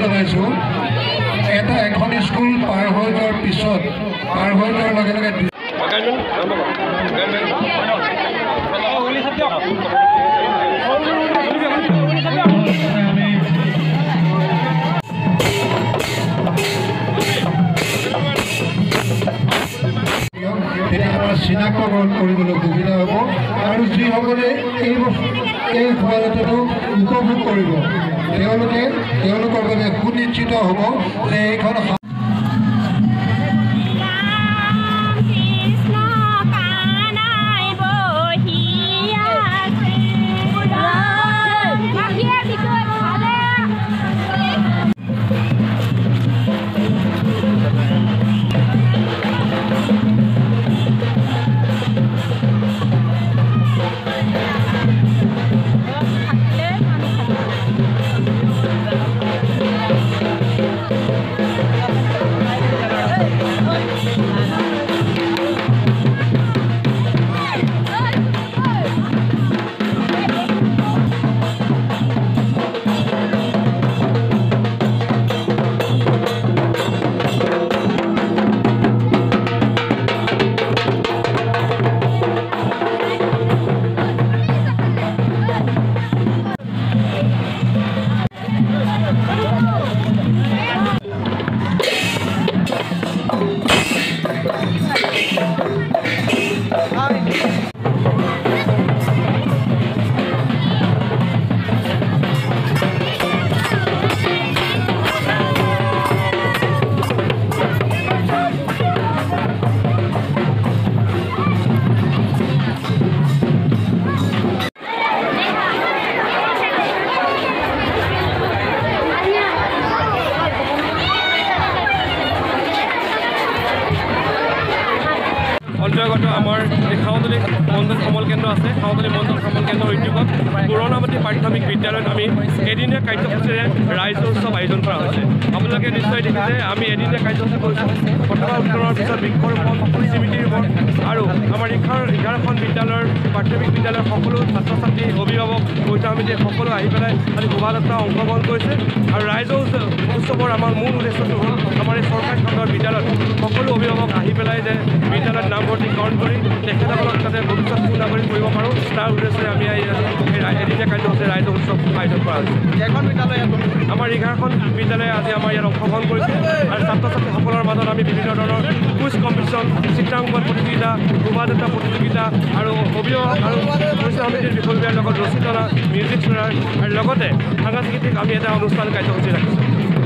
জনাইছোঁ এটা এখন স্কুল পাৰ হৈ যোৱাৰ পিছত যোৱাৰ লগে লগে চিনাক্তকৰণ কৰিবলৈ সুবিধা হ'ব। আৰু যিসকলে এই বস্তু এই খোৱাটোতো উপভোগ কৰিব। তেওঁলোকে তেওঁলোকৰ বাবে সুনিশ্চিত হ'ব যে এইখন অন্তৰ্গত আমাৰ খাওঁতলী মণ্ডল সমল কেন্দ্ৰ আছে। খাওঁতলী মণ্ডল সমল কেন্দ্ৰৰ উদ্যোগত পুৰণামাটি প্ৰাথমিক বিদ্যালয়ত আমি এদিনীয়া কাৰ্যসূচীৰে ৰাইজ উৎসৱ আয়োজন কৰা হৈছে। আপোনালোকে নিশ্চয় দেখিছে আমি এদিনীয়া কাৰ্যসূচী কৰিছোঁ। প্ৰথমা উত্তৰৰ পিছত বৃক্ষৰোপণ স্মৃতি ৰোপণ আৰু আমাৰ এঘাৰ এঘাৰখন বিদ্যালয়ৰ প্ৰাথমিক বিদ্যালয়ৰ সকলো ছাত্ৰ ছাত্ৰী অভিভাৱক পৰীক্ষা সমিতিয়ে সকলো আহি পেলাই আজি শোভাযাত্ৰা অংশগ্ৰহণ কৰিছে। আৰু ৰাইজৰ উৎস- উৎসৱৰ আমাৰ মূল উদ্দেশ্যটো হ'ল নামভৰ্তিকৰণ কৰি তেখেতসকলক যাতে ভৱিষ্যত সুনাগৰিক কৰিব পাৰোঁ তাৰ উদ্দেশ্যে আমি এদিনীয়া কাৰ্যসূচী ৰাইজৰ উৎসৱ আয়োজন কৰা হৈছে কেইখন বিদ্যালয় আমাৰ এঘাৰখন বিদ্যালয়ে আজি আমাৰ ইয়াত অংশগ্ৰহণ কৰিছে আৰু ছাত্ৰ ছাত্ৰীসকলৰ মাজত আমি বিভিন্ন ধৰণৰ কুইজ কম্পিটিশ্যন চিত্ৰাংকন প্ৰতিযোগিতা শোভাযাত্ৰা প্ৰতিযোগিতা আৰু অভিভাৱক আৰু সমিতিৰ বিষয়ববীয়াৰ লগত ৰচিতনা মিউজিক চলাৰ আৰু লগতে সাংস্কৃতিক আমি এটা অনুষ্ঠান কাৰ্যসূচী ৰাখিছোঁ